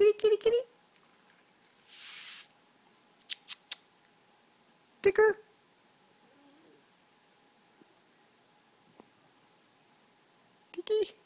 Kitty, kitty, kitty. Ticker. Tiki.